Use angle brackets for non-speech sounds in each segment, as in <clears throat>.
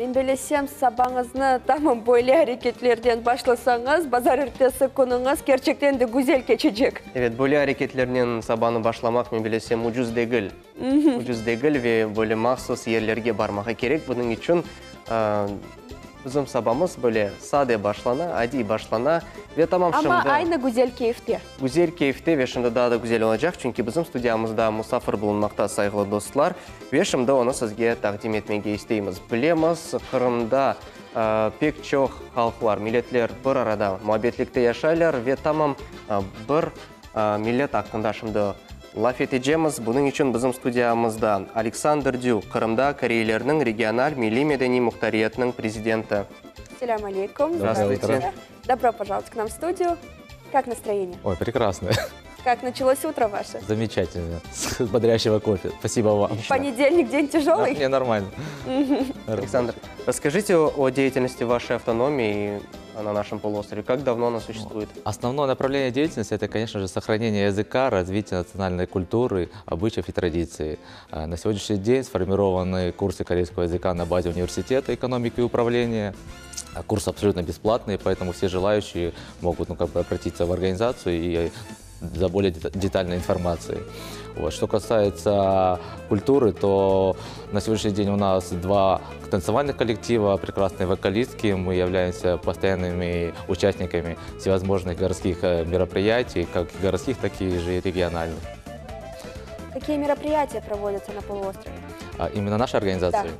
Мен білесем сабаңызны тамын бойлы әрекетлерден башласаңыз, базар үртесі күніңіз керчектен де гүзел кечечек. Evet, бойлы әрекетлерінен сабаны башламақ мен білесем ұжыз дегіл. Ұжыз дегіл ве бойлы мақсыз ерлерге бармаға керек. Бұның үшін bizim sabahımız böyle sade başlana, adi başlana ve tamam Ama şimdi aynı güzel keyifte. güzel keyifte ve şimdi daha da güzel olacak. Çünkü bizim stüdyamızda musafir bulunmakta saygılı dostlar. Ve şimdi onu sizge takdim etmeye isteyimiz. Bilemiz Kırım'da e, pek çok halklar, milletler bir arada muhabbetlikte yaşarlar ve tamam e, bir e, millet hakkında şimdi laf edeceğimiz. Bunun için bizim stüdyamızda Alexander Dю, Kırım'da Koreylerinin regional milli medeni muhtariyetinin prezidenti. Салям алейкум. Здравствуйте. Добро пожаловать к нам в студию. Как настроение? Ой, прекрасно. Как началось утро ваше? Замечательно. С бодрящего кофе. Спасибо вам. Понедельник день Да, тяжелый? Мне нормально. Александр, расскажите о деятельности вашей автономии на нашем полуострове. Как давно она существует? Основное направление деятельности – это, конечно же, сохранение языка, развитие национальной культуры, обычаев и традиций. А На сегодняшний день сформированы курсы корейского языка на базе университета экономики и управления. А Курс абсолютно бесплатный, поэтому все желающие могут ну, как бы обратиться в организацию и за более дета- детальной информацией. Вот. Что касается культуры, то на сегодняшний день у нас два танцевальных коллектива, прекрасные вокалистки. Мы являемся постоянными участниками всевозможных городских э, мероприятий, как городских, так и же региональных. Какие мероприятия проводятся на полуострове? А именно наша организация?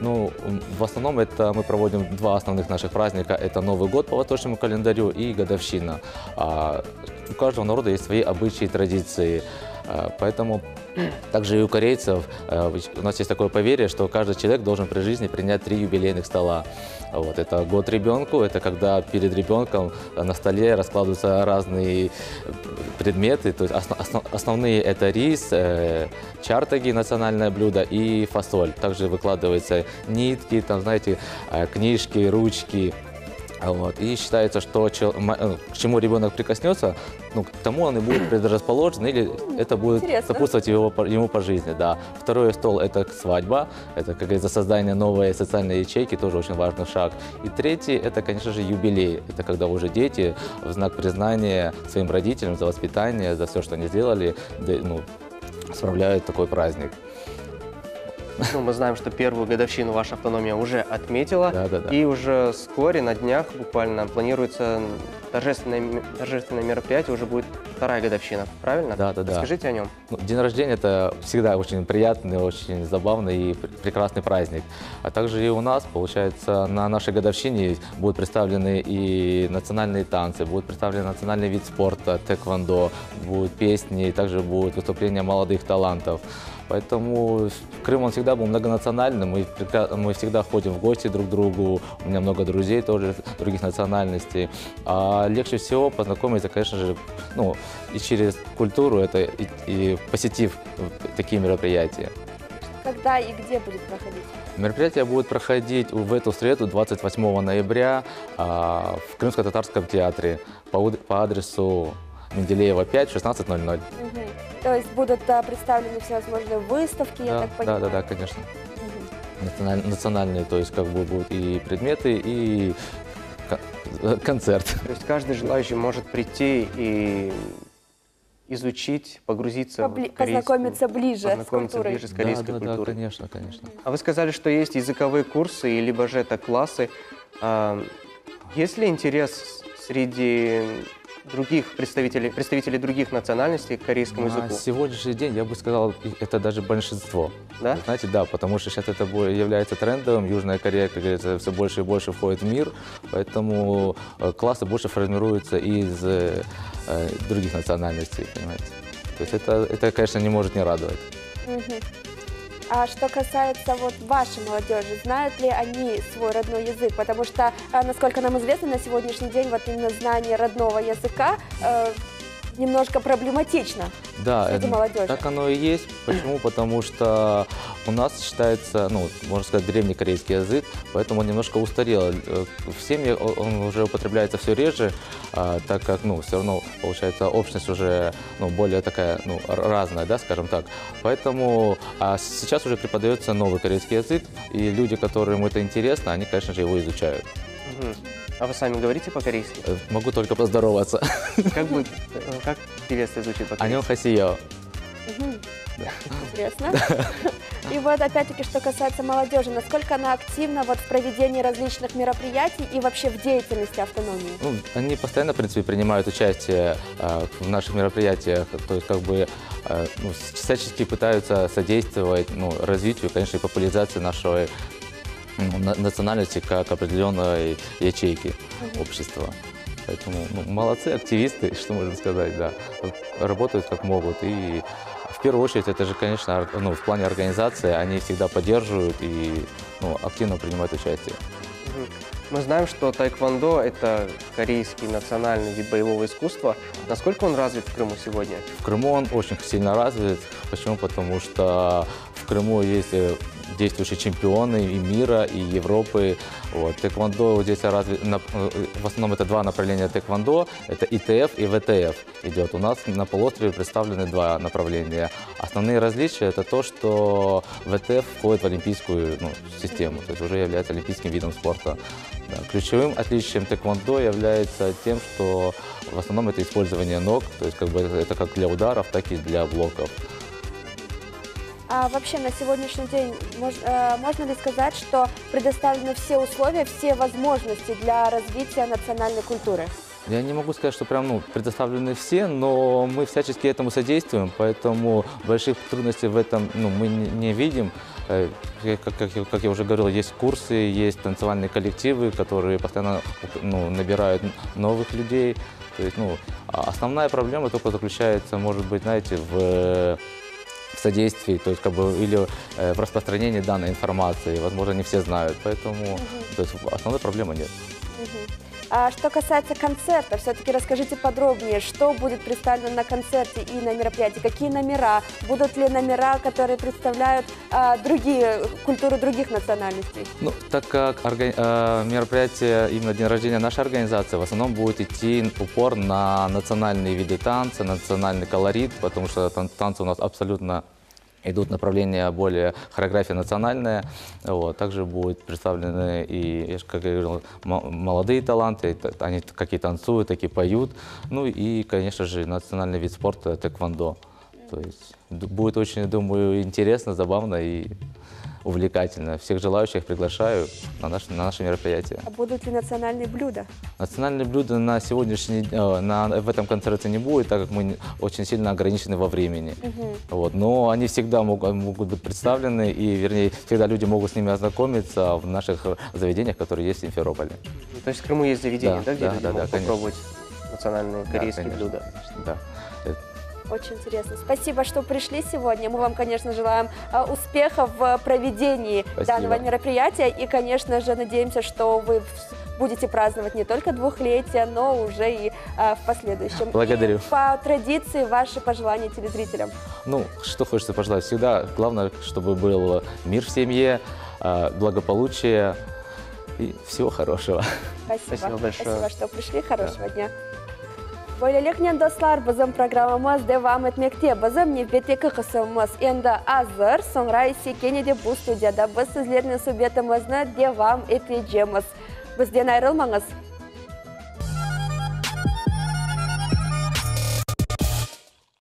Ну, м, в основном это мы проводим два основных наших праздника. Это Новый год по восточному календарю и годовщина. А, у каждого народа есть свои обычаи и традиции. А, поэтому также и у корейцев э, у нас есть такое поверье, что каждый человек должен при жизни принять три юбилейных стола. Вот, это год ребенку, это когда перед ребенком на столе раскладываются разные предметы. То есть осно- осно- основные это рис, э, чартаги, национальное блюдо, и фасоль. Также выкладываются нитки, там, знаете, книжки, ручки. Вот. И считается, что ма- э, к чему ребенок прикоснется, ну, к тому он и будет <clears throat> предрасположен, или это будет Интересно. сопутствовать его, ему по жизни. Да. Второй стол – это свадьба, это, как говорится, создание новой социальной ячейки, тоже очень важный шаг. И третий – это, конечно же, юбилей. Это когда уже дети в знак признания своим родителям за воспитание, за все, что они сделали, ну, справляют такой праздник. Ну, мы знаем, что первую годовщину ваша автономия уже отметила. Да-да-да. И уже вскоре, на днях буквально, планируется торжественное, торжественное мероприятие, уже будет вторая годовщина, правильно? Да-да-да. Расскажите о нем. Ну, день рождения – это всегда очень приятный, очень забавный и пр- прекрасный праздник. А также и у нас, получается, на нашей годовщине будут представлены и национальные танцы, будет представлен национальный вид спорта, тэквондо, будут песни, также будут выступления молодых талантов. Поэтому Крым, он всегда был многонациональным, мы, мы всегда ходим в гости друг к другу, у меня много друзей тоже других национальностей. А легче всего познакомиться, конечно же, ну, и через культуру, это и, и посетив такие мероприятия. Когда и где будет проходить? Мероприятие будет проходить в эту среду, 28 ноября, а, в Крымско-Татарском театре по адресу Менделеева 5, 16.00. То есть будут а, представлены всевозможные выставки, я Да, так да, понимаю? да, да, конечно. Мгм. Националь- национальные, то есть как бы будут и предметы, и э, концерт. То есть каждый желающий может прийти и изучить, погрузиться Побли- в корейскую- познакомиться ближе с познакомиться культурой. ближе с корейской да, да, да, культурой. конечно, конечно. А вы сказали, что есть языковые курсы, либо же это классы. А, Есть ли интерес среди других представителей, представителей других национальностей к корейскому На языку? сегодняшний день, я бы сказал, это даже большинство. Да? Знаете, да, потому что сейчас это является трендовым. Южная Корея, как говорится, все больше и больше входит в мир, поэтому э, классы больше формируются из э, э, других национальностей, понимаете. То есть это, это, конечно, не может не радовать. Мгм. А что касается вот вашей молодежи, знают ли они свой родной язык? Потому что, а, насколько нам известно, на сегодняшний день вот именно знание родного языка э, немножко проблематично Да, среди это- молодежи. так оно и есть. Почему? Потому что у нас считается, ну, можно сказать, древний корейский язык, поэтому он немножко устарел. Э, В семье он уже употребляется все реже, а, так как, ну, все равно, получается, общность уже, ну, более такая, ну, разная, да, скажем так. Поэтому а сейчас уже преподается новый корейский язык, и люди, которым это интересно, они, конечно же, его изучают. Мгм. А вы сами говорите по-корейски? Э, Могу только поздороваться. Как бы, э, как приветствие звучит по-корейски? Анён хасио. <laughs> Интересно. И вот опять-таки, что касается молодежи, насколько она активна вот в проведении различных мероприятий и вообще в деятельности автономии? Ну, они постоянно, в принципе, принимают участие э, в наших мероприятиях, то есть как бы э, ну, всячески пытаются содействовать ну, развитию, конечно, и популяризации нашей ну, на- национальности как определенной ячейки общества. Поэтому ну, молодцы, активисты, <laughs> что можно сказать, да, работают как могут. И в первую очередь это же, конечно, ну, в плане организации они всегда поддерживают и ну, активно принимают участие. Мы знаем, что тайквондо – это корейский национальный вид боевого искусства. Насколько он развит в Крыму сегодня? В Крыму он очень сильно развит. Почему? Потому что в Крыму есть э, действующие чемпионы и мира, и Европы. Вот. Тэквондо вот здесь развит, на- э, в основном это два направления тэквондо, это ИТФ и ВТФ идет. У нас на полуострове представлены два направления. Основные различия это то, что ВТФ входит в олимпийскую ну, систему, то есть уже является олимпийским видом спорта. Да. Ключевым отличием тэквондо является тем, что в основном это использование ног, то есть как бы это как для ударов, так и для блоков. А вообще на сегодняшний день мож- э, можно ли сказать, что предоставлены все условия, все возможности для развития национальной культуры? Я не могу сказать, что прям ну, предоставлены все, но мы всячески этому содействуем, поэтому больших трудностей в этом ну, мы не, не видим. Э, Как, как как я уже говорил, есть курсы, есть танцевальные коллективы, которые постоянно ну, набирают новых людей. То есть, ну, а основная проблема только заключается, может быть, знаете, в в содействии, то есть как бы или э, в распространении данной информации. Возможно, не все знают, поэтому то есть, основной проблемы нет. Мгм. А что касается концерта, все-таки расскажите подробнее, что будет представлено на концерте и на мероприятии, какие номера, будут ли номера, которые представляют а, другие культуры других национальностей? Ну, так как орга- э, мероприятие, именно день рождения нашей организации, в основном будет идти упор на национальные виды танца, национальный колорит, потому что тан- танцы у нас абсолютно идут направления более хореография национальная. Вот. Также будут представлены и, как я говорил, мо- молодые таланты, они как и танцуют, так и поют. Ну и, конечно же, национальный вид спорта тэквондо. То есть будет очень, думаю, интересно, забавно и увлекательно. Всех желающих приглашаю на наше, на наше мероприятие. А будут ли национальные блюда? Национальные блюда на сегодняшний э, на, в этом концерте не будет, так как мы очень сильно ограничены во времени. Вот, но они всегда могут, могут быть представлены, и, вернее, всегда люди могут с ними ознакомиться в наших заведениях, которые есть в Симферополе. То есть в Крыму есть заведения, Да, да, где да, люди да, да, могут конечно. попробовать национальные Да, корейские конечно, блюда? конечно, Да. Э, Очень интересно. Спасибо, что пришли сегодня. Мы вам, конечно, желаем а, успехов в проведении Спасибо. данного мероприятия. И, конечно же, надеемся, что вы будете праздновать не только двухлетие, но уже и а, в последующем. Благодарю. И по традиции ваши пожелания телезрителям. Ну, что хочется пожелать? Всегда главное, чтобы был мир в семье, э, благополучие и всего хорошего. Спасибо. Спасибо большое. Спасибо, что пришли. Хорошего дня. Бойлелекнен достар, бізім программамыз девам етмекте. Бізім невбетекі қысымыз енді азыр, соңра есекене де бұл студияда біз сізлердің субетімізні девам етежеміз. Бізден айрылмаңыз.